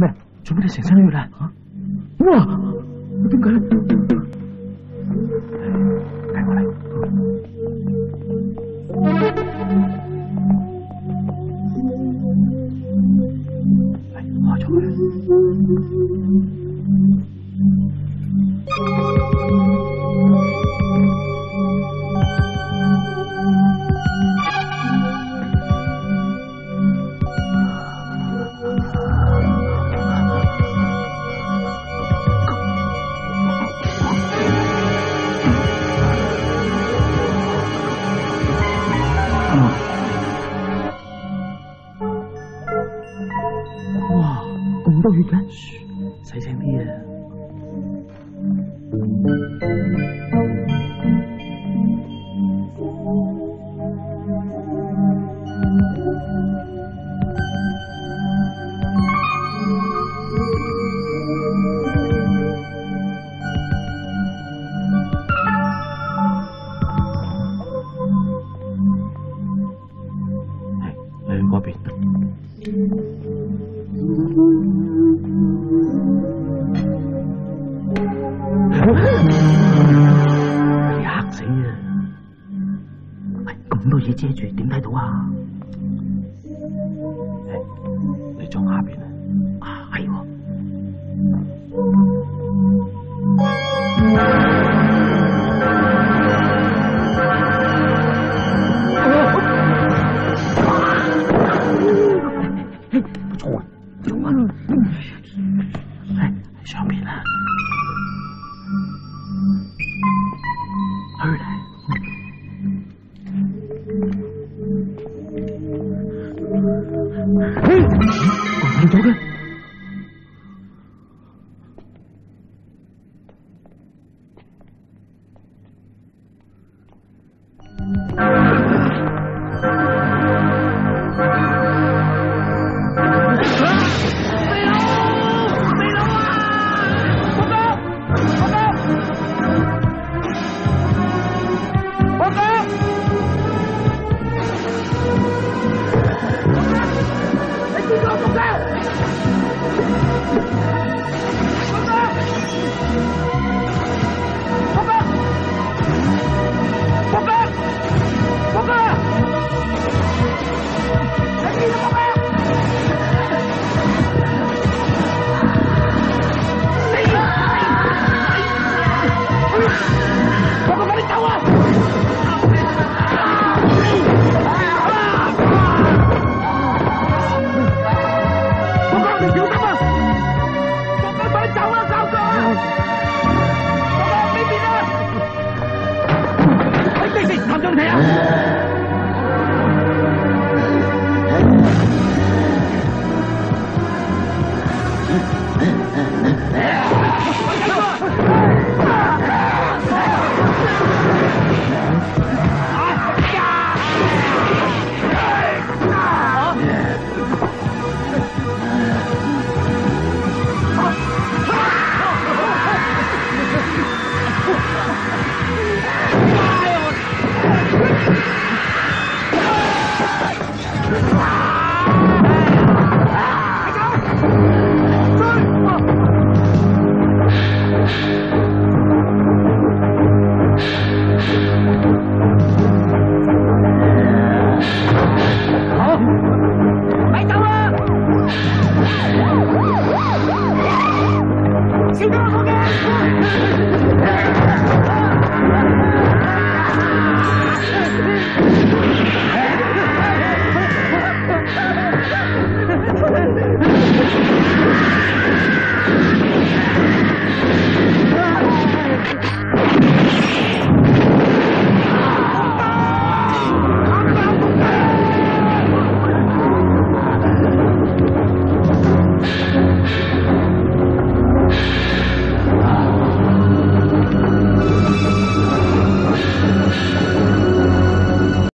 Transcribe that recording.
咩？做咩你成身都血啊？哇！點解咧？嚟我嚟。嚟咁多血嘅，細聲啲啊！係你去嗰邊。遮住，點睇到啊？誒你撞下邊啊？啊，係喎。錯啊！錯啊！係上邊 ہوگا